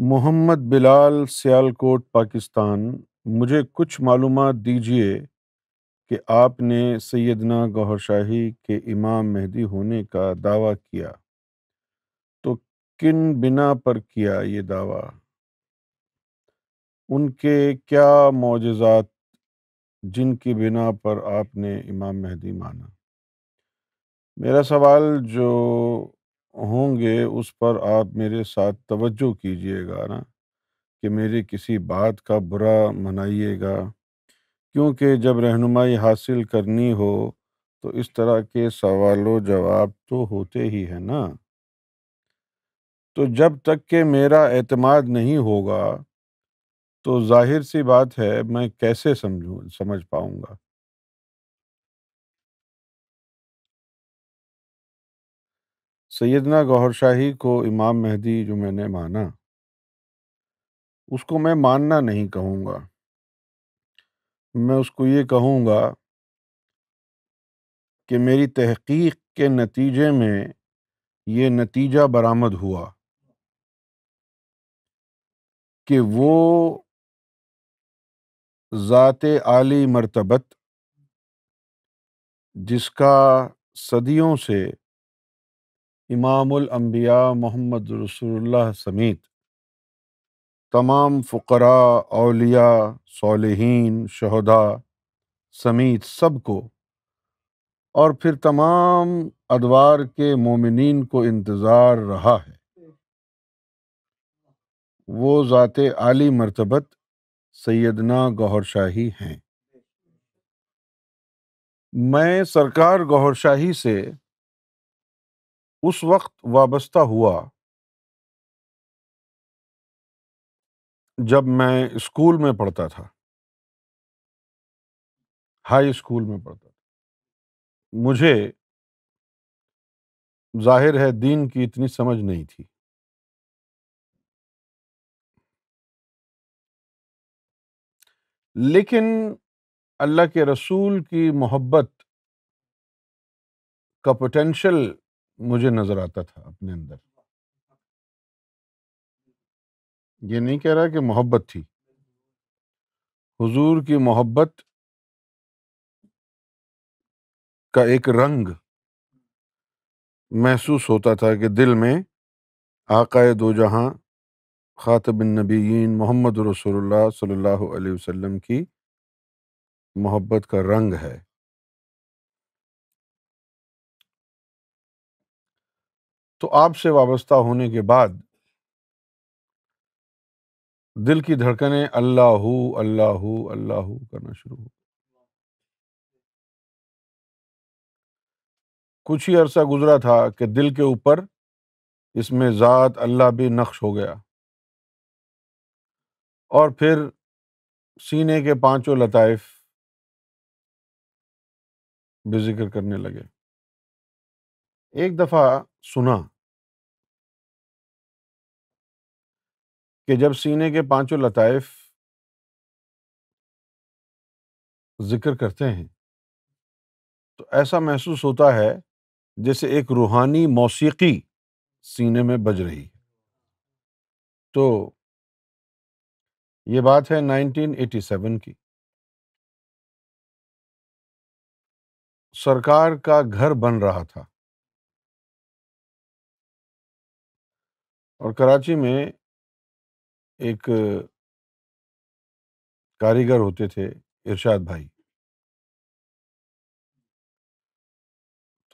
मोहम्मद बिलाल सियालकोट, पाकिस्तान। मुझे कुछ मालूमात दीजिए कि आपने सैयदना गौहर शाही के इमाम मेहदी होने का दावा किया। तो किन बिना पर किया ये दावा? उनके क्या मोजज़ात जिनकी बिना पर आपने इमाम मेहदी माना? मेरा सवाल जो होंगे, उस पर आप मेरे साथ तवज्जो कीजिएगा ना, कि मेरी किसी बात का बुरा मनाइएगा। क्योंकि जब रहनुमाई हासिल करनी हो तो इस तरह के सवालों जवाब तो होते ही है ना। तो जब तक कि मेरा एतमाद नहीं होगा तो ज़ाहिर सी बात है, मैं कैसे समझूं, समझ पाऊँगा। सैयदना गौहर शाही को इमाम मेहदी जो मैंने माना, उसको मैं मानना नहीं कहूँगा। मैं उसको ये कहूँगा कि मेरी तहकीक के नतीजे में ये नतीजा बरामद हुआ कि वो ज़ात आली मर्तबत, जिसका सदियों से इमामुल अम्बिया मोहम्मद रसूलुल्लाह समेत। तमाम फ़ुकरा, औलिया, सालिहीन, शहदा समेत सबको और फिर तमाम अदवार के मोमिनीन को इंतज़ार रहा है। वो ज़ात आली मर्तबत सैयदना गौहर शाही हैं। मैं सरकार गौहर शाही से उस वक्त वाबस्ता हुआ। जब मैं स्कूल में पढ़ता था। हाई स्कूल में पढ़ता था। मुझे ज़ाहिर है दीन की इतनी समझ नहीं थी। लेकिन अल्लाह के रसूल की मोहब्बत का पोटेंशियल मुझे नज़र आता था अपने अंदर। ये नहीं कह रहा कि मोहब्बत थी। हुजूर की मोहब्बत का एक रंग महसूस होता था कि दिल में आकाए दो जहाँ ख़ातबिन नबीयीन मोहम्मद रसूलुल्लाह सल्लल्लाहु अलैहि की मोहब्बत का रंग है। तो आपसे वाबस्ता होने के बाद दिल की धड़कनें अल्लाहू अल्लाहू अल्लाहू करना शुरू हो कुछ ही अरसा गुजरा था कि दिल के ऊपर इसमें ज़ात अल्लाह भी नक्श हो गया। और फिर सीने के पाँचों लताइफ भी करने लगे। एक दफ़ा सुना। कि जब सीने के पाँचों लताइफ ज़िक्र करते हैं तो ऐसा महसूस होता है, जैसे एक रूहानी मौसीकी सीने में बज रही है। तो ये बात है 1987 की। सरकार का घर बन रहा था। और कराची में एक कारीगर होते थे, इरशाद भाई।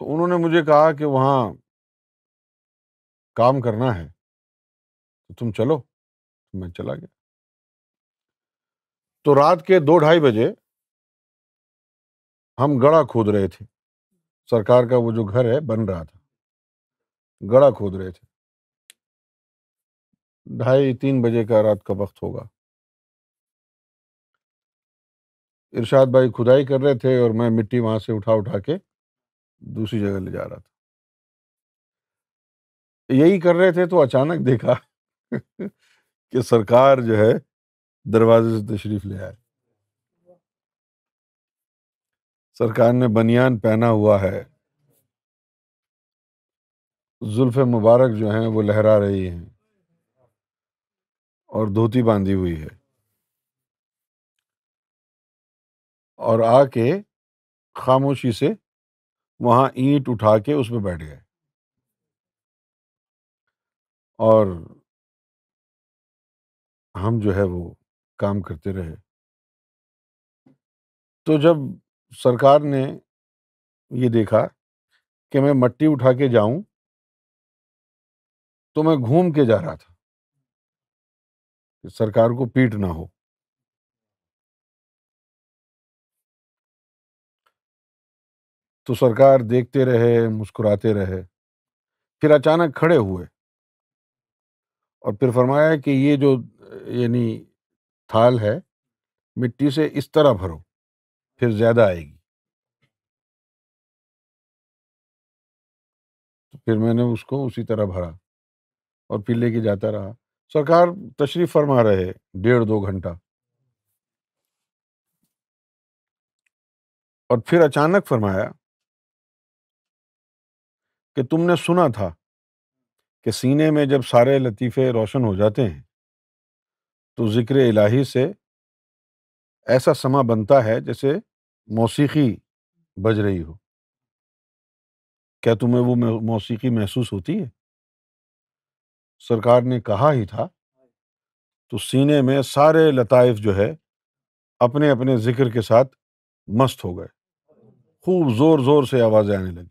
तो उन्होंने मुझे कहा कि वहाँ काम करना है तो तुम चलो। तो मैं चला गया। तो रात के दो ढाई बजे हम गड़ा खोद रहे थे। सरकार का वो जो घर है, बन रहा था। गड़ा खोद रहे थे। ढाई तीन बजे का रात का वक्त होगा। इरशाद भाई खुदाई कर रहे थे और मैं मिट्टी वहाँ से उठा उठा के दूसरी जगह ले जा रहा था। यही कर रहे थे तो अचानक देखा कि सरकार जो है दरवाजे से तशरीफ़ ले आए। सरकार ने बनियान पहना हुआ है। जुल्फ मुबारक जो हैं वो लहरा रही हैं। और धोती बांधी हुई है। और आके खामोशी से वहाँ ईंट उठा के उसमें बैठ गए। और हम जो है वो काम करते रहे। तो जब सरकार ने ये देखा कि मैं मट्टी उठा के जाऊँ तो मैं घूम के जा रहा था। सरकार को पीट ना हो। तो सरकार देखते रहे, मुस्कुराते रहे, फिर अचानक खड़े हुए। और फिर फरमाया कि ये जो, यानी थाल है, मिट्टी से इस तरह भरो, फिर ज़्यादा आएगी। तो फिर मैंने उसको उसी तरह भरा और फिर लेके जाता रहा। सरकार तशरीफ़ फरमा रहे डेढ़ दो घंटा। और फिर अचानक फरमाया कि तुमने सुना था कि सीने में जब सारे लतीफ़े रोशन हो जाते हैं तो ज़िक्र इलाही से ऐसा समा बनता है जैसे मौसीकी बज रही हो। क्या तुम्हें वो मौसीकी महसूस होती है? सरकार ने कहा ही था तो सीने में सारे लताइफ जो है अपने अपने ज़िक्र के साथ मस्त हो गए। खूब ज़ोर ज़ोर से आवाज़ें आने लगी।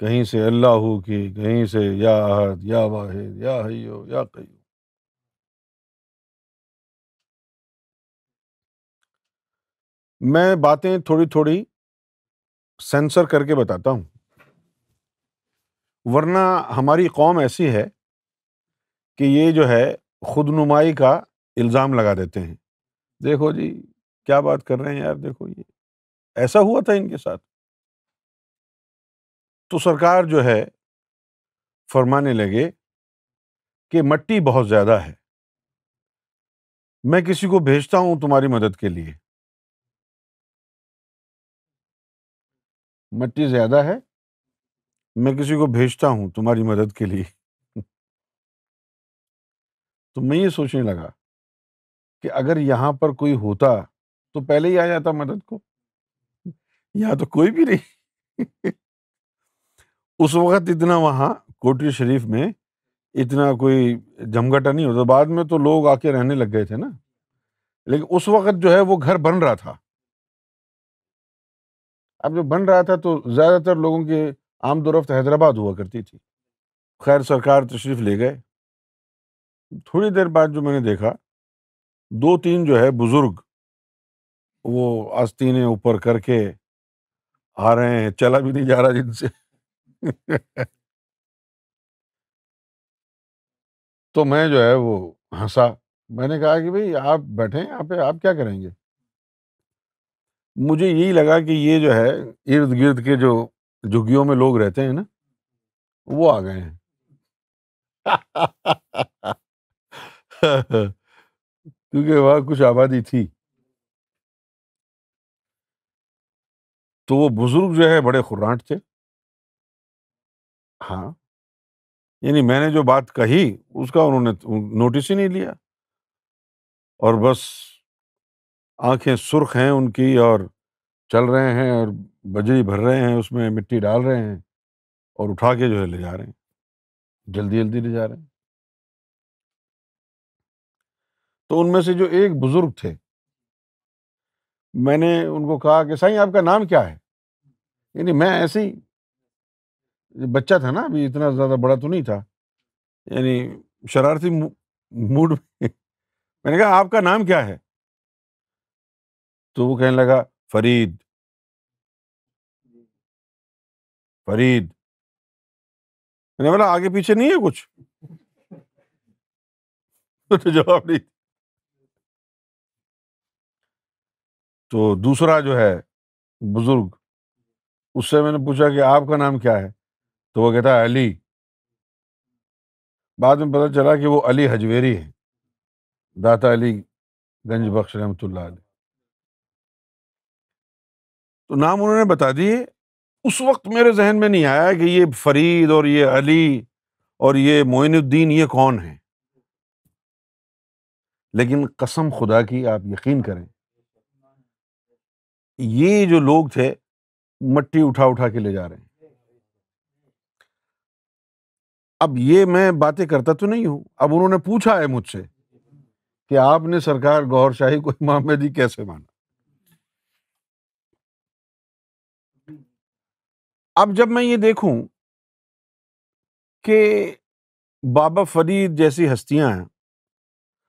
कहीं से अल्लाह की, कहीं से या अहद, या वाहिद, या हयो या कय्यूम। मैं बातें थोड़ी थोड़ी सेंसर करके बताता हूँ। वरना हमारी कौम ऐसी है कि ये जो है, खुदनुमाई का इल्ज़ाम लगा देते हैं। देखो जी, क्या बात कर रहे हैं यार, देखो ये। ऐसा हुआ था इनके साथ। तो सरकार जो है, फरमाने लगे कि मट्टी बहुत ज़्यादा है। मैं किसी को भेजता हूँ तुम्हारी मदद के लिए। मट्टी ज़्यादा है, मैं किसी को भेजता हूँ तुम्हारी मदद के लिए। तो मैं ये सोचने लगा कि अगर यहाँ पर कोई होता तो पहले ही आ जाता मदद को। यहाँ तो कोई भी नहीं। उस वक्त इतना वहाँ, कोटरी शरीफ में इतना कोई जमघटा नहीं होता। बाद में तो लोग आके रहने लग गए थे ना। लेकिन उस वक्त जो है वो घर बन रहा था। अब जब बन रहा था तो ज़्यादातर लोगों की आमदोरफ्त हैदराबाद हुआ करती थी। खैर, सरकार तशरीफ़ ले गए। थोड़ी देर बाद जो मैंने देखा दो तीन जो है बुज़ुर्ग, वो आस्तीने ऊपर करके आ रहे हैं, चला भी नहीं जा रहा जिनसे। तो मैं जो है वो हंसा। मैंने कहा कि भाई, आप बैठे यहाँ पे आप क्या करेंगे? मुझे यही लगा कि ये जो है इर्द गिर्द के जो झुग्गियों में लोग रहते हैं ना, वो आ गए हैं। क्योंकि वहाँ कुछ आबादी थी। तो वो बुज़ुर्ग जो है, बड़े खुर्राट थे। हाँ। यानी मैंने जो बात कही, उसका उन्होंने नोटिस ही नहीं लिया। और बस आँखें सुर्ख हैं उनकी और चल रहे हैं और बजरी भर रहे हैं, उसमें मिट्टी डाल रहे हैं और उठा के जो है ले जा रहे हैं। जल्दी जल्दी ले जा रहे हैं। तो उनमें से जो एक बुज़ुर्ग थे, मैंने उनको कहा कि, साईं, आपका नाम क्या है? यानी मैं ऐसे ही बच्चा था ना, अभी इतना ज़्यादा बड़ा तो नहीं था, यानी शरारती मूड मैंने कहा, आपका नाम क्या है? तो वो कहने लगा, फरीद। फरीद। मैंने बोला, आगे पीछे नहीं है कुछ? तो जवाब नहीं तो दूसरा जो है, बुज़ुर्ग, उससे मैंने पूछा कि आपका नाम क्या है? तो वो कहता है, अली। बाद में पता चला कि वो अली हजवेरी है। दाता अली गंज बख्श रहमतुल्लाह तो नाम उन्होंने बता दिए। उस वक्त मेरे जहन में नहीं आया कि ये फरीद और ये अली और ये मोइनुद्दीन ये कौन है। लेकिन कसम खुदा की आप यकीन करें ये जो लोग थे, मट्टी उठा उठा के ले जा रहे हैं। अब ये मैं बातें करता तो नहीं हूँ। अब उन्होंने पूछा है मुझसे कि आपने सरकार गौर शाही को इमाम कैसे माना? अब जब मैं ये देखूँ कि बाबा फरीद जैसी हस्तियाँ हैं,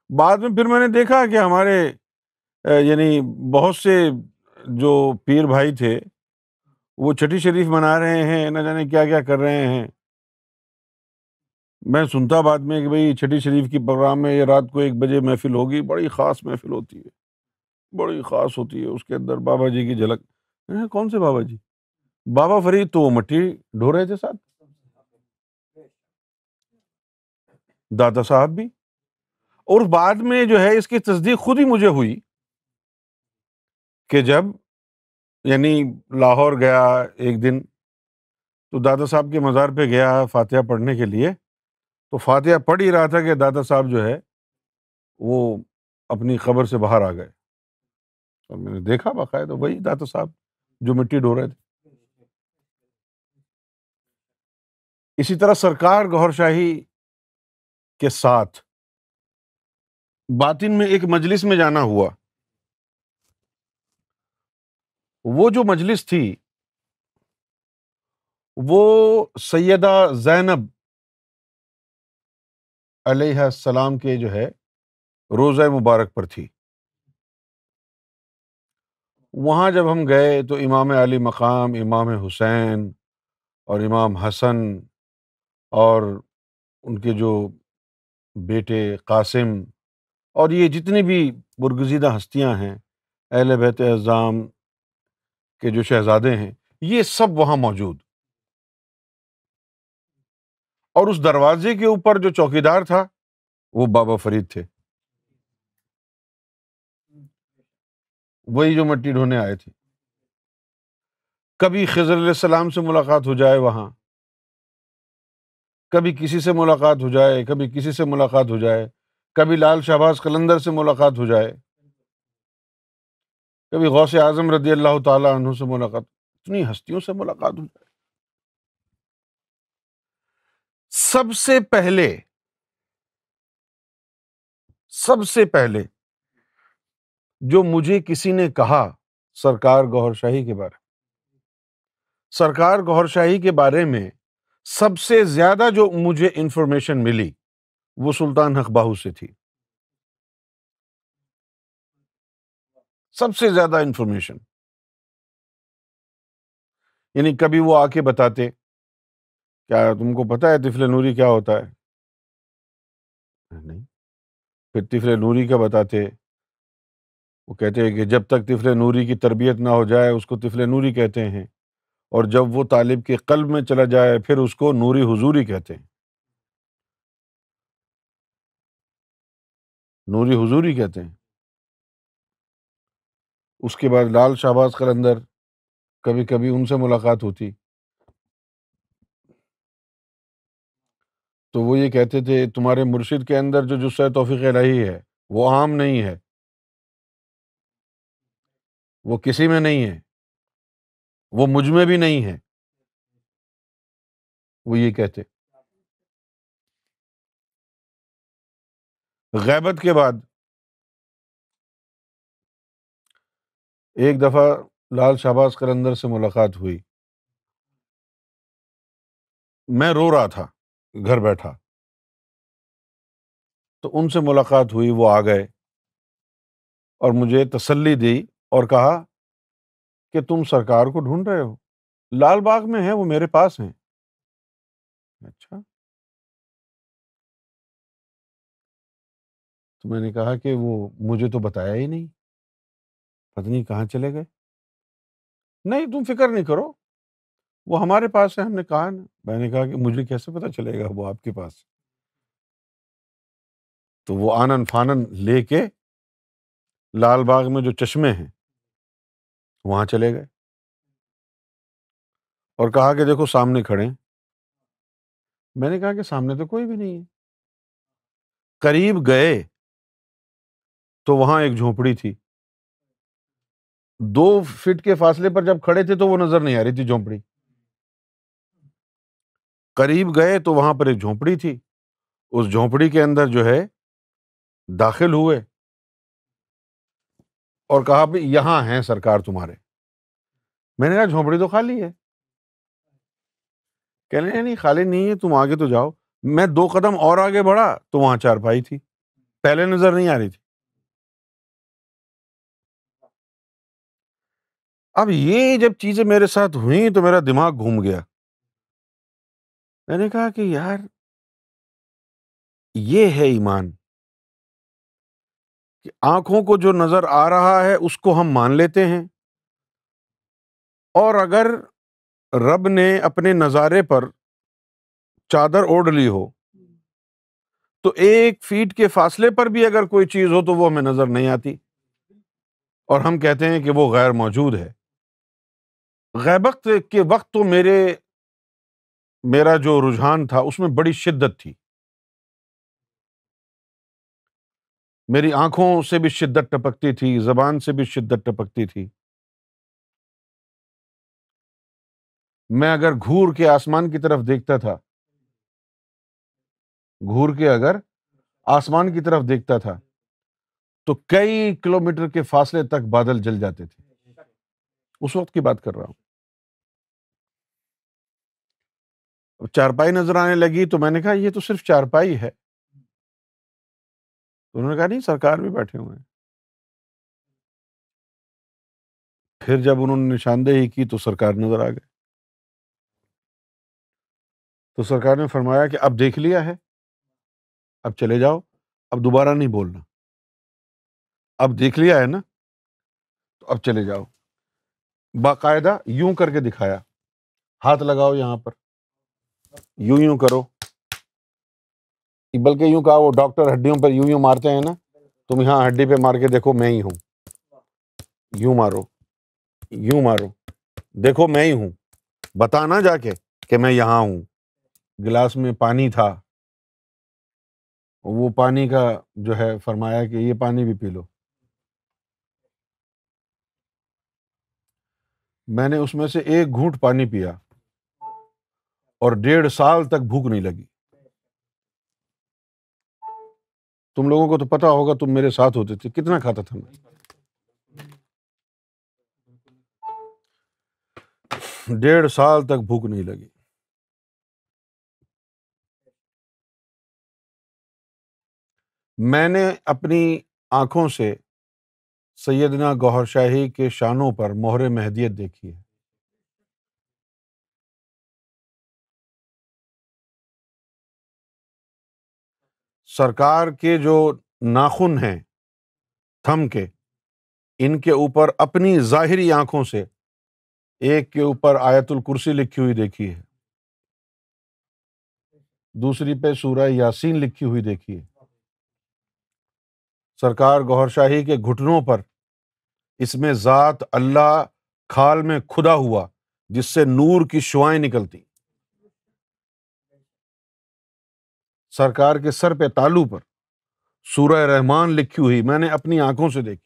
बाद में फिर मैंने देखा कि हमारे यानी बहुत से जो पीर भाई थे, वो छठी शरीफ मना रहे हैं, न जाने क्या क्या कर रहे हैं। मैं सुनता बाद में कि भाई छठी शरीफ की प्रोग्राम में ये रात को एक बजे महफिल होगी, बड़ी ख़ास महफिल होती है, बड़ी ख़ास होती है, उसके अंदर बाबा जी की झलक। कौन से बाबा जी? बाबा फरीद तो मट्टी ढो रहे थे साथ। दादा साहब भी। और बाद में जो है इसकी तस्दीक खुद ही मुझे हुई। कि जब यानी लाहौर गया एक दिन तो दादा साहब के मज़ार पे गया फातिहा पढ़ने के लिए तो फातिहा पढ़ ही रहा था कि दादा साहब जो है, वो अपनी खबर से बाहर आ गए। और मैंने देखा बाकायदा वही दादा साहब जो मिट्टी ढो रहे थे। इसी तरह सरकार गौहर शाही के साथ, बातिन में एक मजलिस में जाना हुआ। वो जो मजलिस थी, वो सैयदा जैनब सलाम के जो है, रोज़ा मुबारक पर थी। वहाँ जब हम गए तो इमाम अली मकाम, इमाम हुसैन और इमाम हसन और उनके जो बेटे कासिम और ये जितनी भी बुरगजीदा हस्तियाँ हैं, अहल बैत अज़ाम के जो शहजादे हैं, ये सब वहाँ मौजूद। और उस दरवाजे के ऊपर जो चौकीदार था, वो बाबा फरीद थे। वही जो मट्टी ढोने आए थे। कभी खजर सलाम से मुलाकात हो जाए वहाँ। कभी किसी से मुलाकात हो जाए, कभी किसी से मुलाकात हो जाए। कभी लाल शहबाज कलंदर से मुलाकात हो जाए। कभी गौस आज़म रदी अल्लाह तु से मुलाकात, इतनी हस्तियों से मुलाकात हो जाए सबसे पहले सबसे पहले जो मुझे किसी ने कहा, सरकार गौहर शाही के बारे सरकार गौहर शाही के बारे में सबसे ज़्यादा जो मुझे इंफॉर्मेशन मिली, वो सुल्तान हकबाहू से थी। सबसे ज़्यादा इंफॉर्मेशन यानी कभी वो आके बताते, क्या तुमको पता है तिफले नूरी क्या होता है? फिर तिफले नूरी क्या बताते, वो कहते हैं कि जब तक तिफले नूरी की तरबियत ना हो जाए, उसको तिफले नूरी कहते हैं। और जब वो तालिब के कल्ब में चला जाए, फिर उसको नूरी हुजूरी कहते हैं। नूरी हुजूरी कहते हैं। उसके बाद लाल शाहबाज कलंदर कभी कभी उनसे मुलाकात होती। तो वो ये कहते थे, तुम्हारे मुर्शिद के अंदर जो जुस्सा तोफ़ी इलाही है, वो आम नहीं है। वो किसी में नहीं है। वो मुझमें भी नहीं है। वो ये कहते। गैबत के बाद एक दफ़ा लाल शहबाज करंदर से मुलाकात हुई। मैं रो रहा था, घर बैठा। तो उनसे मुलाकात हुई, वो आ गए। और मुझे तसल्ली दी और कहा कि तुम सरकार को ढूंढ रहे हो। लाल बाग में है, वो मेरे पास हैं। अच्छा। तो मैंने कहा कि वो मुझे तो बताया ही नहीं। पत्नी कहाँ चले गए? नहीं, तुम फ़िक्र नहीं करो। वो हमारे पास है, हमने कहा ना, मैंने कहा कि मुझे कैसे पता चलेगा वो आपके पास? तो वो आनन फानन लेके लाल बाग में जो चश्मे हैं, वहाँ चले गए। और कहा कि देखो, सामने खड़े मैंने कहा कि सामने तो कोई भी नहीं है। करीब गए तो वहाँ एक झोपड़ी थी। दो फीट के फासले पर जब खड़े थे तो वो नज़र नहीं आ रही थी झोपड़ी। करीब गए तो वहाँ पर एक झोपड़ी थी। उस झोपड़ी के अंदर जो है, दाखिल हुए और कहा भी, यहाँ है सरकार तुम्हारे। मैंने कहा, झोपड़ी तो खाली है। कहने नहीं, खाली नहीं है, तुम आगे तो जाओ। मैं दो कदम और आगे बढ़ा तो वहाँ चारपाई थी। पहले नज़र नहीं आ रही थी। अब ये जब चीज़ें मेरे साथ हुई तो मेरा दिमाग घूम गया। मैंने कहा कि, यार ये है ईमान। कि आँखों को जो नज़र आ रहा है, उसको हम मान लेते हैं। और अगर रब ने अपने नज़ारे पर चादर ओढ़ ली हो तो एक फीट के फासले पर भी अगर कोई चीज़ हो तो वो हमें नज़र नहीं आती। और हम कहते हैं कि वो गैर मौजूद है। गैबत के वक्त तो मेरे, मेरा जो रुझान था उसमें बड़ी शिद्दत थी। मेरी आँखों से भी शिद्दत टपकती थी, जबान से भी शिद्दत टपकती थी। मैं अगर घूर के आसमान की तरफ़ देखता था, घूर के अगर आसमान की तरफ़ देखता था तो कई किलोमीटर के फासले तक बादल जल जाते थे। उस वक्त की बात कर रहा हूँ। चारपाई नज़र आने लगी तो मैंने कहा, ये तो सिर्फ़ चारपाई है। तो उन्होंने कहा, नहीं, सरकार भी बैठे हुए हैं। फिर जब उन्होंने निशानदेही की तो सरकार नज़र आ गए तो सरकार ने फरमाया कि, अब देख लिया है। अब चले जाओ। अब दोबारा नहीं बोलना। अब देख लिया है ना? तो अब चले जाओ। बाकायदा यूँ करके दिखाया। हाथ लगाओ यहाँ पर। यूँ यूँ करो। बल्कि यूँ कहा, वो डॉक्टर हड्डियों पर यूँ यूँ मारते हैं ना, तुम यहाँ हड्डी पे मार के देखो, मैं ही हूँ। यूँ मारो यूँ मारो। देखो, मैं ही हूँ। बताना जाके कि मैं यहाँ हूँ। गिलास में पानी था। वो पानी का जो है, फरमाया कि ये पानी भी पी लो। मैंने उसमें से एक घूंट पानी पिया। और डेढ़ साल तक भूख नहीं लगी। तुम लोगों को तो पता होगा तुम मेरे साथ होते थे। कितना खाता था मैं? डेढ़ साल तक भूख नहीं लगी। मैंने अपनी आँखों से सैयदना गौहर शाही के शानों पर मोहर महदियत देखी है। सरकार के जो नाखून हैं, थम के, इनके ऊपर अपनी जाहिरी आँखों से एक के ऊपर आयतुल कुर्सी लिखी हुई देखी है। दूसरी पे सूरह यासीन लिखी हुई देखी है। सरकार गौहर शाही के घुटनों पर, इसमें ज़ात अल्लाह खाल में खुदा हुआ, जिससे नूर की शुआएँ निकलती। सरकार के सर पे तालू पर। सूरह रहमान लिखी हुई, मैंने अपनी आँखों से देखी।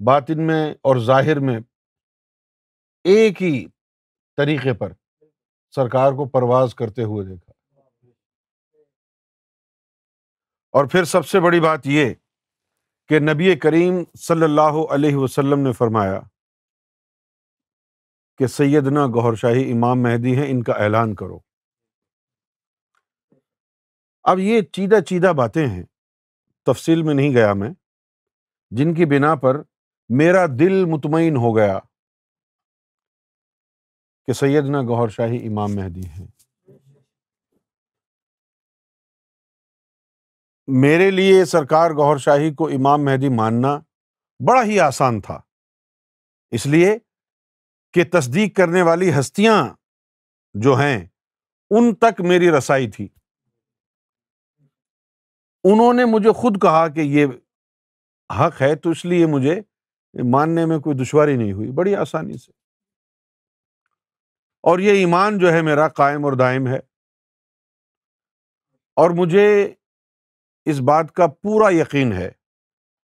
बातिन में और ज़ाहिर में एक ही तरीके पर सरकार को परवाज करते हुए देखा। और फिर सबसे बड़ी बात यह कि नबी करीम सल्लल्लाहु अलैहि वसल्लम ने फरमाया कि सैयदना गौहर शाही इमाम महदी हैं, इनका ऐलान करो। अब ये चीदा चीदा बातें हैं, तफसील में नहीं गया मैं, जिनकी बिना पर मेरा दिल मुतमिन हो गया कि सैयदना गौहर शाही इमाम महदी हैं। मेरे लिए सरकार गौहर शाही को इमाम महदी मानना बड़ा ही आसान था, इसलिए कि तस्दीक करने वाली हस्तियाँ जो हैं, उन तक मेरी रसाई थी। उन्होंने मुझे खुद कहा कि ये हक है तो इसलिए मुझे मानने में कोई दुश्वारी नहीं हुई, बड़ी आसानी से। और ये ईमान जो है मेरा कायम और दायम है। और मुझे इस बात का पूरा यकीन है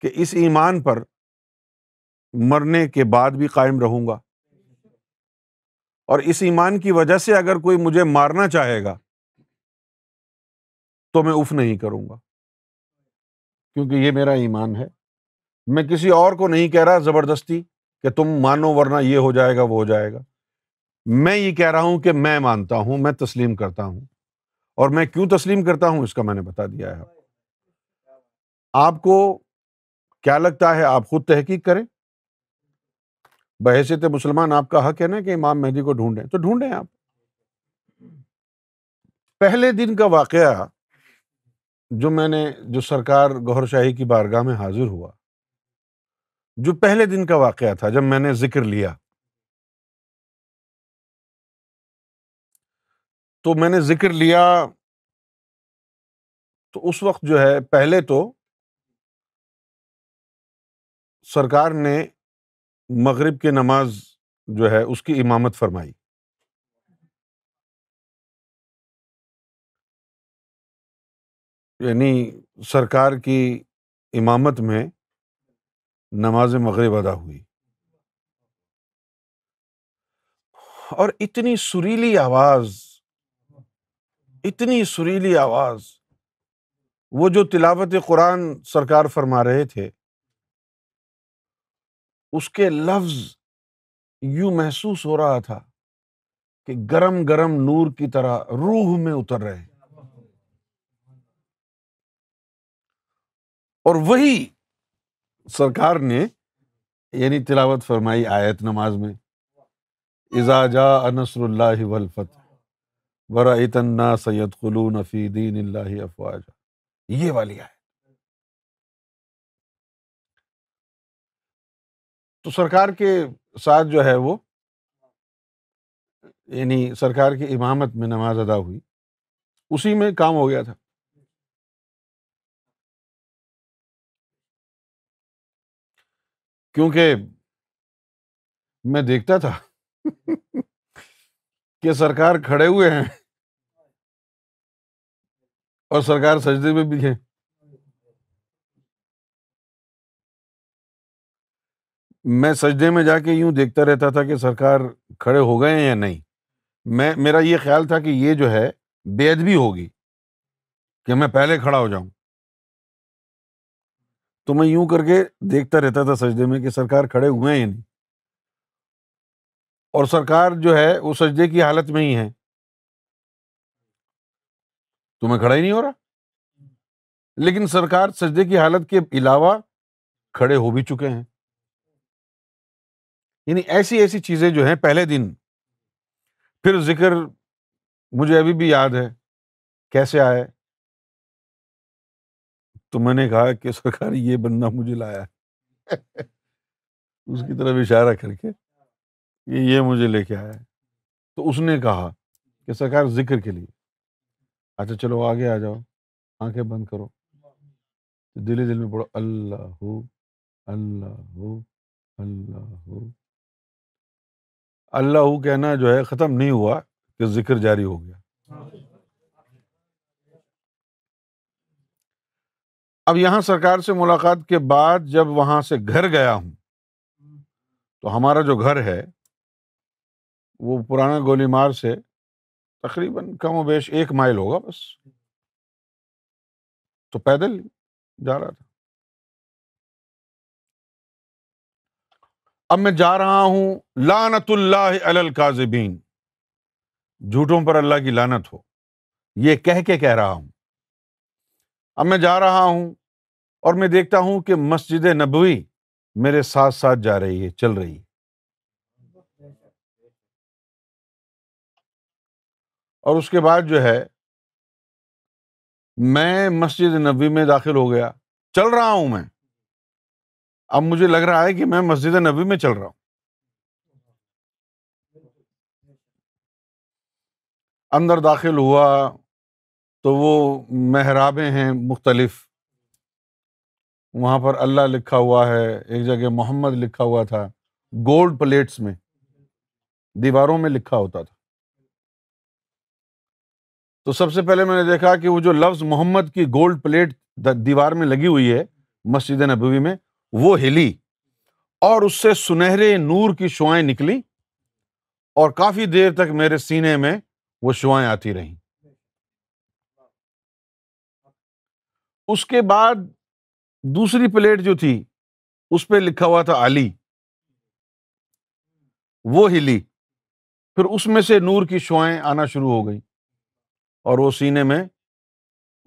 कि इस ईमान पर मरने के बाद भी कायम रहूँगा। और इस ईमान की वजह से अगर कोई मुझे मारना चाहेगा तो मैं उफ नहीं करूँगा। क्योंकि ये मेरा ईमान है। मैं किसी और को नहीं कह रहा ज़बरदस्ती कि तुम मानो वरना ये हो जाएगा, वो हो जाएगा। मैं ये कह रहा हूँ कि मैं मानता हूँ, मैं तस्लीम करता हूँ। और मैं क्यों तस्लीम करता हूँ, इसका मैंने बता दिया है। आपको क्या लगता है, आप खुद तहकीक करें? बहसीत मुसलमान, आपका हक है ना कि इमाम मेहदी को ढूंढें? तो ढूंढें आप। पहले दिन का वाकया जो मैंने, जो सरकार गौहर शाही की बारगाह में हाजिर हुआ, जो पहले दिन का वाकया था, जब मैंने ज़िक्र लिया। तो मैंने ज़िक्र लिया तो उस वक्त जो है, पहले तो सरकार ने मगरिब की नमाज़ जो है, उसकी इमामत फरमाई। यानी सरकार की इमामत में नमाज़ मगरिब अदा हुई। और इतनी सुरीली आवाज़, इतनी सुरीली आवाज़, वो जो तिलावत कुरान सरकार फरमा रहे थे उसके लफ्ज यूँ महसूस हो रहा था कि गरम गरम नूर की तरह रूह में उतर रहे और वही सरकार ने यानी तिलावत फरमाई आयत नमाज़ में, इज़ा जा अनसरुल्लाहि वल फतह वरअतन्ना सयदखुलून फ़ी दीनिल्लाहि अफवाजा। ये वाली आयत। तो सरकार के साथ जो है वो, यानी सरकार की इमामत में नमाज़ अदा हुई, उसी में काम हो गया था। क्योंकि मैं देखता था कि सरकार खड़े हुए हैं और सरकार सजदे में भी है। मैं सजदे में जाके यूँ देखता रहता था कि सरकार खड़े हो गए या नहीं। मैं, मेरा ये ख्याल था कि ये जो है, बेअदबी होगी कि मैं पहले खड़ा हो जाऊँ। तो मैं यूँ करके देखता रहता था सजदे में कि सरकार खड़े हुए हैं नहीं। और सरकार जो है, वो सजदे की हालत में ही है। तो मैं खड़ा ही नहीं हो रहा? लेकिन सरकार सजदे की हालत के अलावा खड़े हो भी चुके हैं। यानी ऐसी ऐसी चीज़ें जो हैं पहले दिन। फिर ज़िक्र मुझे अभी भी याद है, कैसे आए? तो मैंने कहा कि सरकार ये बंदा मुझे लाया उसकी तरफ़ इशारा करके ये ये मुझे लेके आया है। तो उसने कहा कि सरकार ज़िक्र के लिए अच्छा चलो आगे आ जाओ, आँखें बंद करो। तो दिल दिल में पढ़ो, अल्लाह अल्लाह अल्लाह। अल्लाह कहना जो है ख़त्म नहीं हुआ कि ज़िक्र जारी हो गया। अब यहाँ सरकार से मुलाकात के बाद जब वहाँ से घर गया हूँ तो हमारा जो घर है, वो पुराना गोलीमार से तकरीबन कम बेश एक माइल होगा बस। तो पैदल जा रहा था। अब मैं जा रहा हूँ लानतुल्लाह काजिबीन। झूठों पर अल्लाह की लानत हो। ये कह के कह रहा हूँ। अब मैं जा रहा हूँ और मैं देखता हूँ कि मस्जिद नबवी मेरे साथ साथ जा रही है, चल रही है। और उसके बाद जो है, मैं मस्जिद नबी में दाखिल हो गया। चल रहा हूँ मैं। अब मुझे लग रहा है कि मैं मस्जिद नबी में चल रहा हूँ। अंदर दाखिल हुआ तो वो महराबें हैं मुख्तलिफ़। वहाँ पर अल्लाह लिखा हुआ है, एक जगह मोहम्मद लिखा हुआ था, गोल्ड प्लेट्स में, दीवारों में लिखा होता था। तो सबसे पहले मैंने देखा कि वो जो लफ्ज मोहम्मद की गोल्ड प्लेट दीवार में लगी हुई है, मस्जिद नबवी में वो हिली और उससे सुनहरे नूर की शुआएँ निकली और काफ़ी देर तक मेरे सीने में वो शुआएँ आती रहीं। उसके बाद दूसरी प्लेट जो थी, उस पर लिखा हुआ था अली वो हिली। फिर उसमें से नूर की शुआएँ आना शुरू हो गई और वो सीने में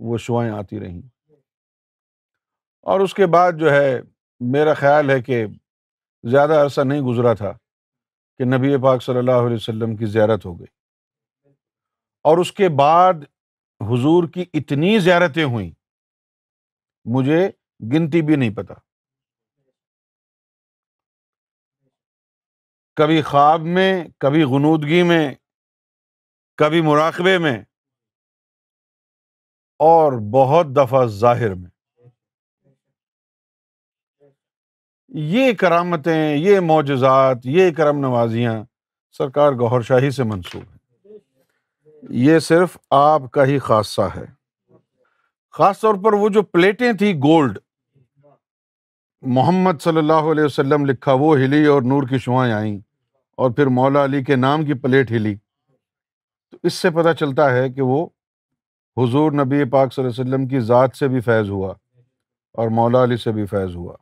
वो शुआएँ आती रहीं। और उसके बाद जो है मेरा ख्याल है कि ज़्यादा अरसा नहीं गुजरा था कि नबी पाक सल्लल्लाहु अलैहि वसल्लम की ज़्यारत हो गई। और उसके बाद हुजूर की इतनी ज़्यारतें हुई, मुझे गिनती भी नहीं पता। कभी ख्वाब में, कभी गनूदगी में, कभी मुराकबे में और बहुत दफ़ा ज़ाहिर में। ये करामतें, ये मोजात ये करम नवाजियाँ सरकार गौहर शाही से मंसूब है। ये सिर्फ़ आपका ही खासा है। ख़ास तौर पर वो जो प्लेटें थी गोल्ड, मोहम्मद सल्लल्लाहु अलैहि वसल्लम लिखा वो हिली और नूर की शुआएँ आईं और फिर मौला अली के नाम की प्लेट हिली। तो इससे पता चलता है कि वो हुजूर नबी पाक सल्लल्लाहु अलैहि वसल्लम की ज़ात से भी फैज़ हुआ और मौला अली से भी फैज़ हुआ।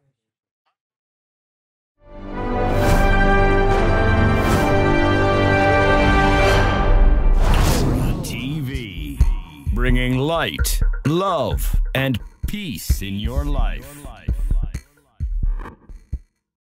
Bringing light, love, and peace in your life.